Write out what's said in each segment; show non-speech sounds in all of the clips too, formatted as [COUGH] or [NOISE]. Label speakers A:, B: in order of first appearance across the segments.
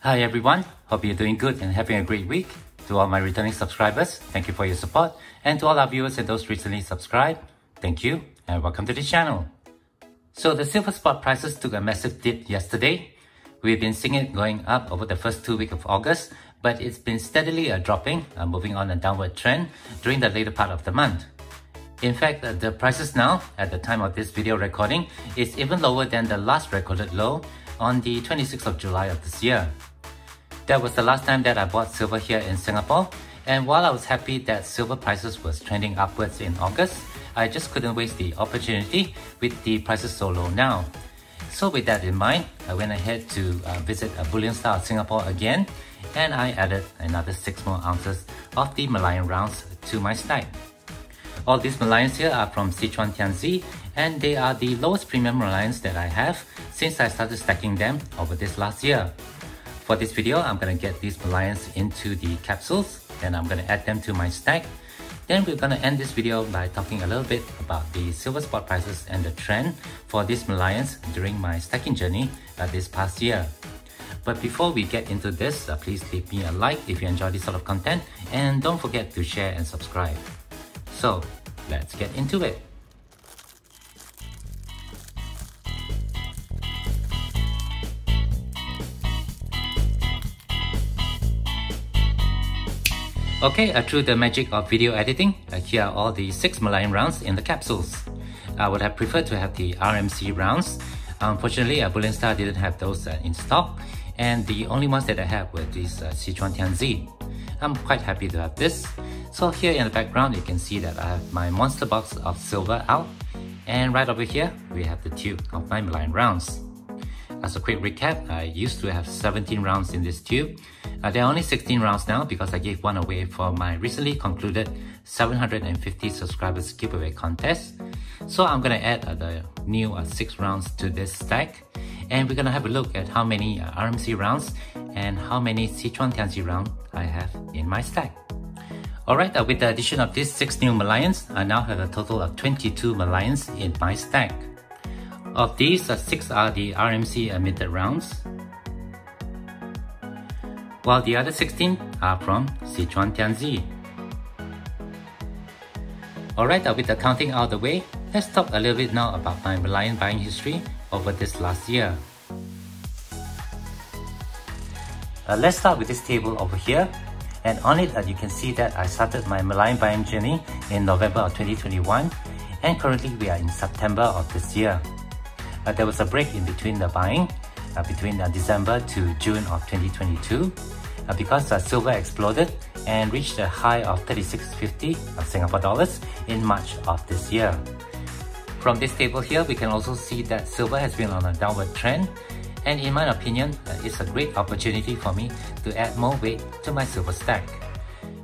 A: Hi everyone, hope you're doing good and having a great week. To all my returning subscribers, thank you for your support. And to all our viewers and those recently subscribed, thank you and welcome to the channel. So the silver spot prices took a massive dip yesterday. We've been seeing it going up over the first two weeks of August, but it's been steadily uh, dropping, uh, moving on a downward trend during the later part of the month. In fact, uh, the prices now, at the time of this video recording, is even lower than the last recorded low on the 26th of July of this year. That was the last time that I bought silver here in Singapore, and while I was happy that silver prices was trending upwards in August, I just couldn't waste the opportunity with the prices so low now. So with that in mind, I went ahead to uh, visit a BullionStar Singapore again, and I added another 6 more ounces of the Merlion rounds to my stack. All these Merlions here are from Sichuan Tianze and they are the lowest premium Merlions that I have since I started stacking them over this last year. For this video, I'm gonna get these Merlions into the capsules and I'm gonna add them to my stack. Then we're gonna end this video by talking a little bit about the silver spot prices and the trend for these Merlions during my stacking journey uh, this past year. But before we get into this, uh, please leave me a like if you enjoy this sort of content and don't forget to share and subscribe. So let's get into it. Okay, uh, through the magic of video editing, uh, here are all the 6 Merlion rounds in the capsules. I would have preferred to have the RMC rounds. Unfortunately, uh, BullionStar didn't have those uh, in stock, and the only ones that I have were these uh, Sichuan Tianze. I'm quite happy to have this. So here in the background, you can see that I have my monster box of silver out. And right over here, we have the tube of my Merlion rounds. As a quick recap, I used to have 17 rounds in this tube. Uh, there are only 16 rounds now because I gave one away for my recently concluded 750 subscribers giveaway contest. So I'm gonna add uh, the new uh, 6 rounds to this stack and we're gonna have a look at how many uh, RMC rounds and how many Sichuan Tianze rounds I have in my stack. Alright, uh, with the addition of these 6 new Merlions, I now have a total of 22 Merlions in my stack. Of these, uh, 6 are the RMC emitted rounds, while the other 16 are from Sichuan Tianze. Alright, uh, with the counting out of the way, let's talk a little bit now about my Merlion buying history over this last year. Uh, let's start with this table over here. And on it, uh, you can see that I started my Merlion buying journey in November of 2021. And currently, we are in September of this year. Uh, there was a break in between the buying, uh, between uh, December to June of 2022, uh, because silver exploded and reached a high of 36.50 of Singapore dollars in March of this year. From this table here, we can also see that silver has been on a downward trend and in my opinion, uh, it's a great opportunity for me to add more weight to my silver stack.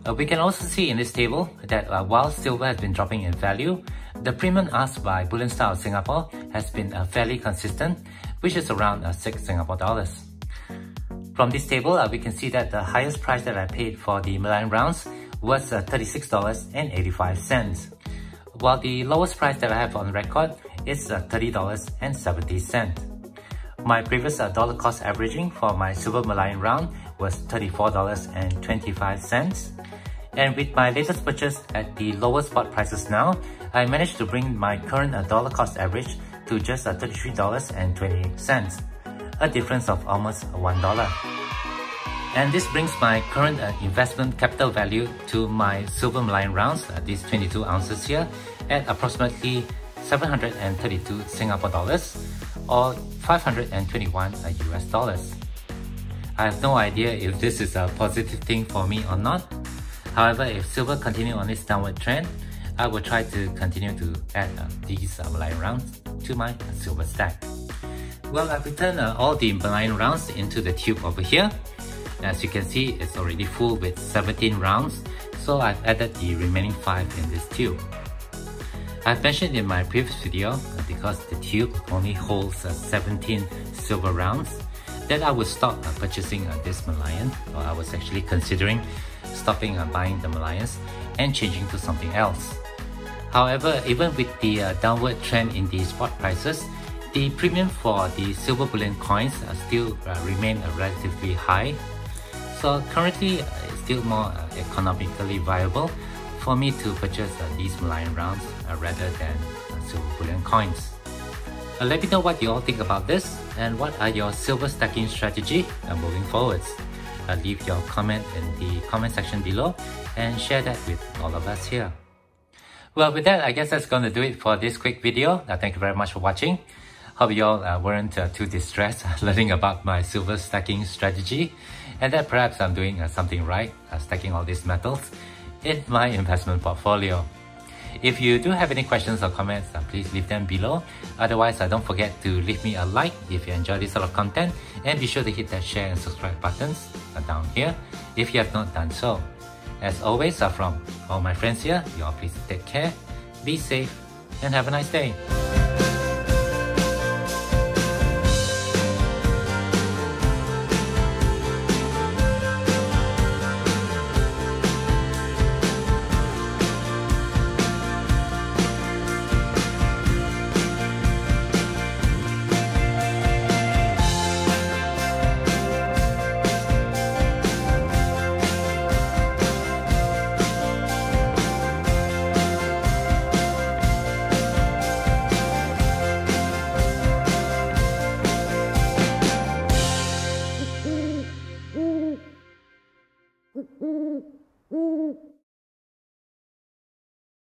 A: Uh, we can also see in this table that uh, while silver has been dropping in value, the premium asked by BullionStar of Singapore has been uh, fairly consistent, which is around uh, 6 Singapore dollars. From this table, uh, we can see that the highest price that I paid for the Merlion rounds was $36.85 while the lowest price that I have on record is uh, $30.70. My previous uh, dollar cost averaging for my Silver Merlion round was $34.25. And with my latest purchase at the lowest spot prices now, I managed to bring my current uh, dollar cost average to just uh, $33.28, a difference of almost $1. And this brings my current uh, investment capital value to my silver Merlion rounds, uh, these 22 ounces here, at approximately 732 Singapore dollars or 521 US dollars. I have no idea if this is a positive thing for me or not. However, if silver continue on its downward trend, I will try to continue to add uh, these uh, rounds to my silver stack. Well, I've returned uh, all the Merlion rounds into the tube over here as you can see, it's already full with 17 rounds, so I've added the remaining 5 in this tube. I've mentioned in my previous video, because the tube only holds uh, 17 silver rounds, that I would stop uh, purchasing uh, this Merlion, or I was actually considering stopping uh, buying the Merlions and changing to something else. However, even with the uh, downward trend in the spot prices, The premium for the silver bullion coins uh, still remain relatively high. So currently, it's still more economically viable for me to purchase uh, these Merlion rounds rather than silver bullion coins. let me know what you all think about this and what are your silver stacking strategy moving forwards. leave your comment in the comment section below and share that with all of us here. Well, with that, I guess that's going to do it for this quick video. thank you very much for watching. Hope you all uh, weren't uh, too distressed [LAUGHS] learning about my silver stacking strategy and that perhaps I'm doing uh, something right, uh, stacking all these metals in my investment portfolio. If you do have any questions or comments, uh, please leave them below. Otherwise, uh, don't forget to leave me a like if you enjoy this sort of content and be sure to hit that share and subscribe buttons down here if you have not done so. As always, from all my friends here, you all please take care, be safe, and have a nice day.